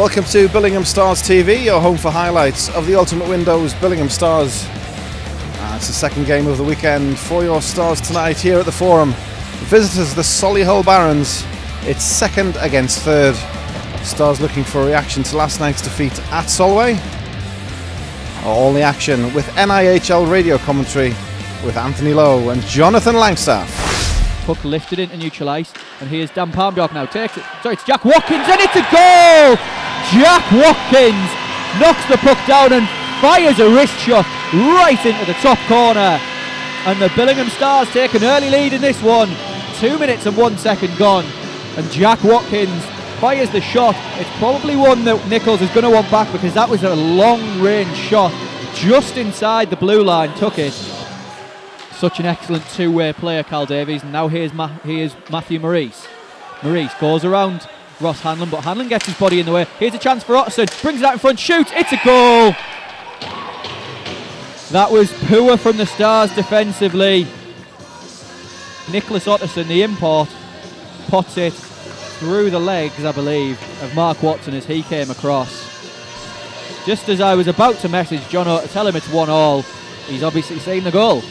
Welcome to Billingham Stars TV, your home for highlights of the Ultimate Windows Billingham Stars. Uh, it's the second game of the weekend for your Stars tonight here at the Forum. Visitors, the Solihull Barons. It's second against third. Stars looking for a reaction to last night's defeat at Solway. All the action with NIHL radio commentary with Anthony Lowe and Jonathan Langstaff. Puck lifted into neutralised, and here's Dan Palmbjork now. Takes it. Sorry, it's Jack Watkins, and it's a goal! Jack Watkins knocks the puck down and fires a wrist shot right into the top corner. And the Billingham Stars take an early lead in this one. Two minutes and one second gone. And Jack Watkins fires the shot. It's probably one that Nichols is going to want back because that was a long range shot just inside the blue line. Took it. Such an excellent two way player, Cal Davies. And now here's, Ma- here's Matthew Maurice. Maurice goes around Ross Hanlon, but Hanlon gets his body in the way. Here's a chance for Otterson. Brings it out in front, shoots. It's a goal. That was poor from the Stars defensively. Nicholas Otterson, the import, pots it through the legs, I believe, of Mark Watson as he came across. Just as I was about to message John to tell him it's one all, he's obviously seen the goal.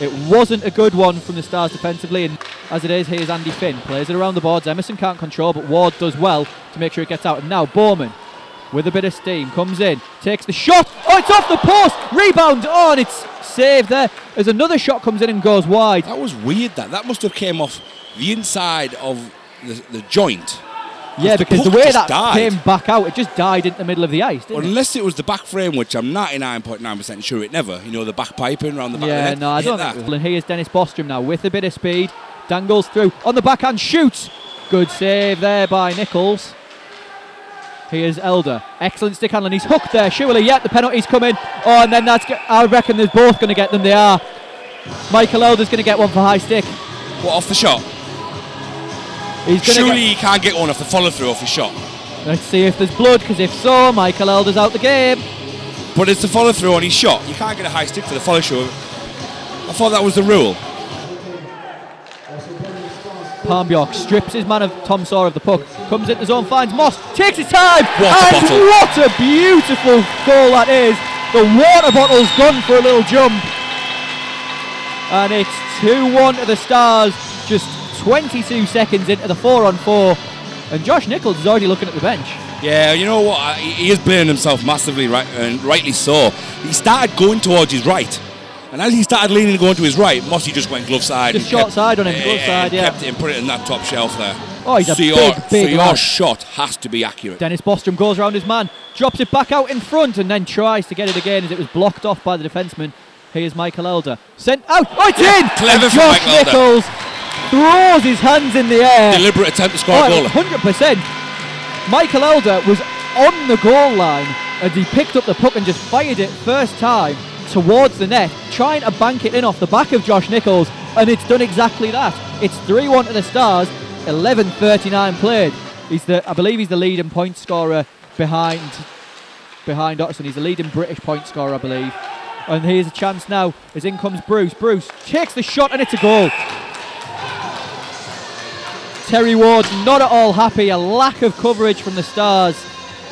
It wasn't a good one from the Stars defensively, and as it is, here's Andy Finn. Plays it around the boards. Emerson can't control, but Ward does well to make sure it gets out. And now Bowman, with a bit of steam, comes in, takes the shot. Oh, it's off the post! Rebound! Oh, and it's saved there as another shot comes in and goes wide. That was weird. That that must have came off the inside of the, the joint. Yeah, because the puck way that died. came back out, it just died in the middle of the ice, didn't it? Unless it was the back frame, which I'm 99.9% sure it never. You know, the back piping around the back of the Yeah, no, I don't that. think. And here's Dennis Bostrom now with a bit of speed, dangles through on the backhand, shoots. Good save there by Nichols. Here's Elder, excellent stick handling. He's hooked there. Surely, yeah, the penalty's coming. Oh, and then that's. I reckon they're both going to get them. They are. Michael Elder's going to get one for high stick. What, off the shot? He's Surely he can't get one off the follow through off his shot. Let's see if there's blood, because if so, Michael Elder's out the game. But it's the follow through on his shot. You can't get a high stick for the follow through. I thought that was the rule. Palmbjork strips his man of Tom Saw of the puck, comes into the zone, finds Moss, takes his time, What a and bottle. what a beautiful goal that is. The water bottle's gone for a little jump. And it's 2-1 to the Stars, just 22 seconds into the 4 on 4. And Josh Nichols is already looking at the bench. Yeah, you know what? He he is blaming himself massively, right, and rightly so. He started going towards his right. And as he started leaning and going to his right, Mossy just went glove side. Just short kept- side on him, glove side, yeah. Kept it and put it in that top shelf there. Oh, he's a so your, big, big So your shot has to be accurate. Dennis Bostrom goes around his man, drops it back out in front, and then tries to get it again as it was blocked off by the defenseman. Here's Michael Elder. Sent out. Oh, it's Yeah, in! clever and Josh Michael Elder. Nichols throws his hands in the air. Deliberate attempt to score a Oh, goal. 100%. Michael Elder was on the goal line and he picked up the puck and just fired it first time towards the net, trying to bank it in off the back of Josh Nichols, and it's done exactly that. It's 3 1 to the Stars, 11.39 played. He's the, I believe he's the leading point scorer behind behind Otterson. He's the leading British point scorer, I believe. And here's a chance now as in comes Bruce. Bruce takes the shot and it's a goal. Terry Ward not at all happy. A lack of coverage from the Stars.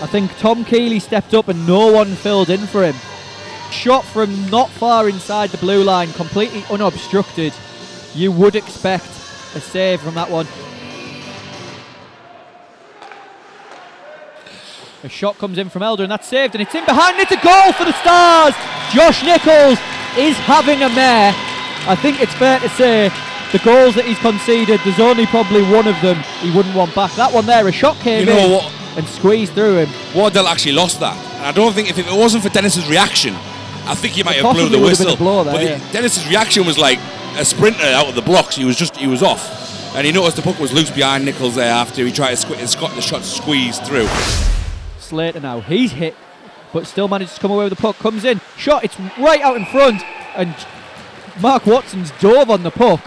I think Tom Keeley stepped up and no one filled in for him. Shot from not far inside the blue line, completely unobstructed. You would expect a save from that one. A shot comes in from Elder and that's saved and it's in behind. It's a goal for the Stars. Josh Nichols is having a mare. I think it's fair to say the goals that he's conceded, there's only probably one of them he wouldn't want back. That one there, a shot came You know in what? and squeezed through him. Wardell actually lost that. And I don't think if it wasn't for Dennis's reaction, I think he might have blew the would have been a whistle. blow there, but yeah. the- Dennis's reaction was like a sprinter out of the blocks. He was just he was off. And he noticed the puck was loose behind Nichols there after he tried to squ- and got the shot squeezed through. Slater now, he's hit, but still manages to come away with the puck. Comes in, shot, it's right out in front, and Mark Watson's dove on the puck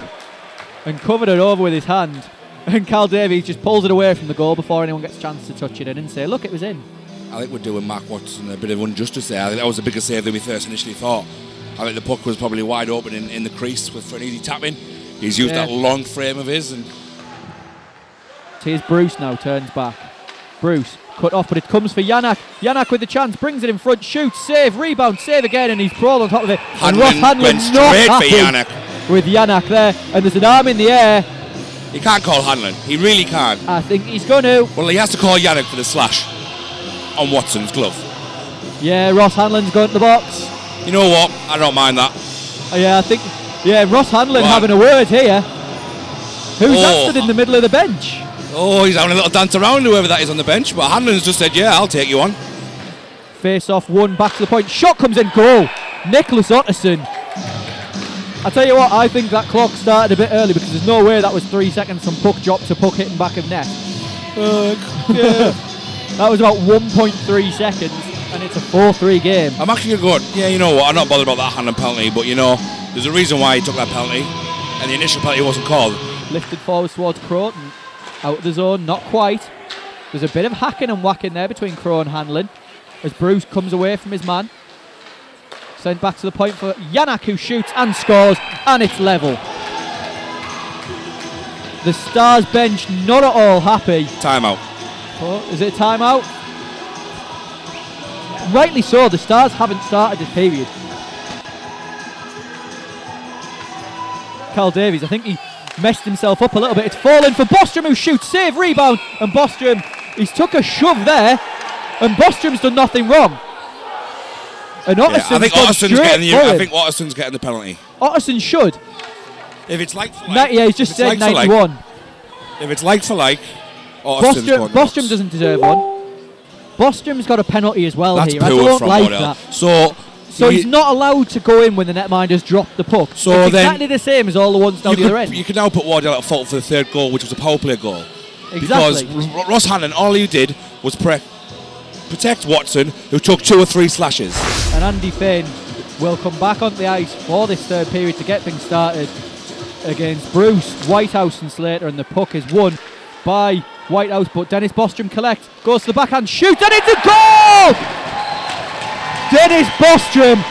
and covered it over with his hand. And Cal Davies just pulls it away from the goal before anyone gets a chance to touch it in and say, look, it was in. I think we're doing Mark Watson a bit of injustice there. I think that was a bigger save than we first initially thought. I think the puck was probably wide open in, in the crease with for an easy tap in. He's used Yeah. that long frame of his and Here's Bruce now, turns back. Bruce. Cut off, but it comes for Yanak. Yanak with the chance, brings it in front, shoots, save, rebound, save again, and he's crawled on top of it. and Ross Hanlon not straight for happy Yannick. with Yanak there, and there's an arm in the air. He can't call Hanlon. He really can't. I think he's going to. Well, he has to call Yanak for the slash on Watson's glove. Yeah, Ross Hanlon's going to the box. You know what? I don't mind that. Oh, yeah, I think. Yeah, Ross Hanlon Right. having a word here. Who's that Oh. stood in the middle of the bench? Oh, he's having a little dance around, whoever that is on the bench. But Hanlon's just said, yeah, I'll take you on. Face off one, back to the point. Shot comes in, goal. Nicholas Otterson. I tell you what, I think that clock started a bit early because there's no way that was three seconds from puck drop to puck hitting back of net. Uh, That was about 1.3 seconds, and it's a 4-3 game. I'm actually going yeah, you know what? I'm not bothered about that Hanlon penalty, but you know, there's a reason why he took that penalty. And the initial penalty wasn't called. Lifted forward towards Croton, out of the zone, not quite. There's a bit of hacking and whacking there between Crow and Hanlon as Bruce comes away from his man. Sent back to the point for Yanak who shoots and scores, and it's level. The Stars bench not at all happy. Timeout. Oh, is it a timeout? Rightly so, the Stars haven't started this period. Carl Davies, I think he messed himself up a little bit. It's fallen for Bostrom who shoots, save, rebound, and Bostrom, he's took a shove there, and Bostrom's done nothing wrong. And Yeah, I think Otterson's getting the, I think Otterson's getting the penalty. Otterson should. If it's like for like, yeah, he's just said like for like- 91. if it's like for like, Otterson's Bostrom, going to the Bostrom doesn't deserve one. Bostrom's got a penalty as well That's here. I don't from like Waddell. that. So, So he's not allowed to go in when the netminder's dropped the puck. So it's then- exactly the same as all the ones down the other end. you could now put Wardell at fault for the third goal, which was a power play goal. exactly. Because Ross Hanlon, all he did was pre- protect Watson, who took two or three slashes. and Andy Finn will come back onto the ice for this third period to get things started against Bruce, Whitehouse, and Slater. And the puck is won by Whitehouse, but Dennis Bostrom collects, goes to the backhand, shoots, and it's a goal! Dennis Bostrom,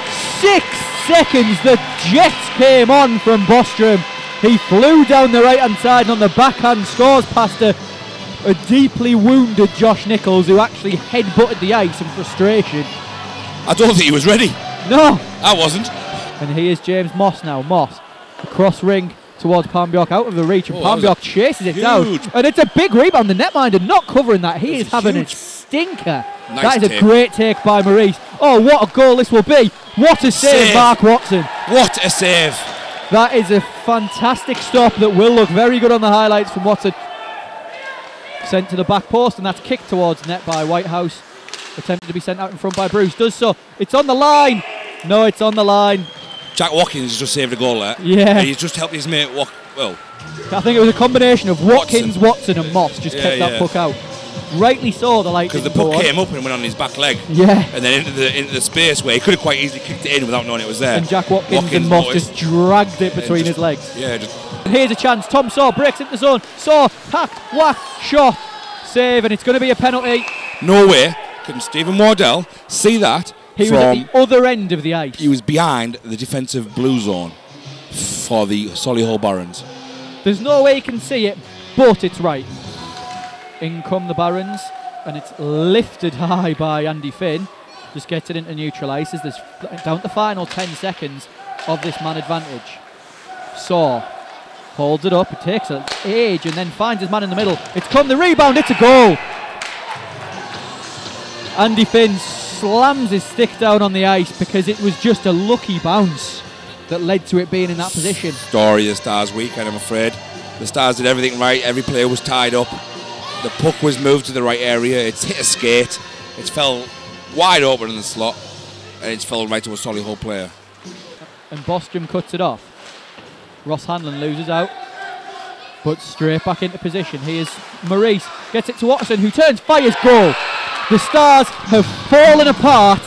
six seconds. The Jets came on from Bostrom. He flew down the right hand side and on the backhand scores past a, a deeply wounded Josh Nichols who actually headbutted the ice in frustration. I don't think he was ready. No! I wasn't. And here's James Moss now. Moss, across ring towards Palmbjork, out of the reach, and Oh, Palmbjork chases it down. And it's a big rebound. The netminder not covering that. He is having a stinker. Nice that is a great take by Maurice. Oh, what a goal this will be. What a save, Save. Mark Watson. What a save. That is a fantastic stop that will look very good on the highlights from Watson. Sent to the back post, and that's kicked towards net by Whitehouse. Attempted to be sent out in front by Bruce. Does so. It's on the line. No, it's on the line. Jack Watkins has just saved a goal there. Yeah. And he's just helped his mate walk. Well, I think it was a combination of Watkins, Watson, and Moss just Yeah, kept that yeah. puck out. Rightly so, the light because the puck came up and went on his back leg. Yeah. And then into the into the space where he could have quite easily kicked it in without knowing it was there. And Jack Watkins, Watkins and Moss just dragged it between just- his legs. Yeah, just here's a chance. Tom Saw breaks into the zone. Saw, hack, whack, shot, save, and it's going to be a penalty. no way can Stephen Wardell see that He was at the other end of the ice. he was behind the defensive blue zone for the Solihull Barons. There's no way you can see it, but it's right. In come the Barons, and it's lifted high by Andy Finn. Just gets it into neutral ice as there's down the final 10 seconds of this man advantage. Saw holds it up, it takes an age and then finds his man in the middle. It's come the rebound, it's a goal. Andy Finn slams his stick down on the ice because it was just a lucky bounce that led to it being in that position. Story of the Stars weekend, I'm afraid. The Stars did everything right. Every player was tied up. The puck was moved to the right area. It's hit a skate. It's fell wide open in the slot, and it's fell right to a Solihull player. and Bostrom cuts it off. Ross Hanlon loses out, but straight back into position. Here's Maurice, gets it to Watson, who turns, fires, goal. The Stars have fallen apart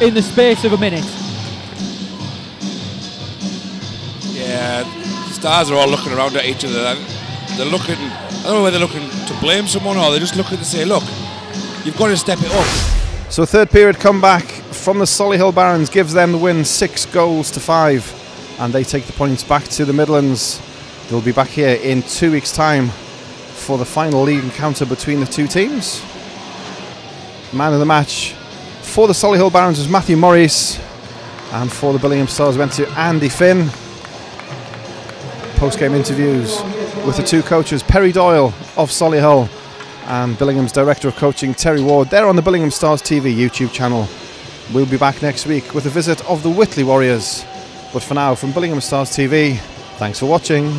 in the space of a minute. Yeah, the Stars are all looking around at each other. They're looking. I don't know whether they're looking to blame someone or they're just looking to say, "Look, you've got to step it up." So third period comeback from the Solihull Barons gives them the win, six goals to five, and they take the points back to the Midlands. They'll be back here in two weeks' time for the final league encounter between the two teams. Man of the match for the Solihull Barons was Matthew Morris, and for the Billingham Stars went to Andy Finn. Post game interviews with the two coaches, Perry Doyle of Solihull and Billingham's Director of Coaching, Terry Ward. They're on the Billingham Stars TV YouTube channel. We'll be back next week with a visit of the Whitley Warriors. But for now, from Billingham Stars TV, thanks for watching.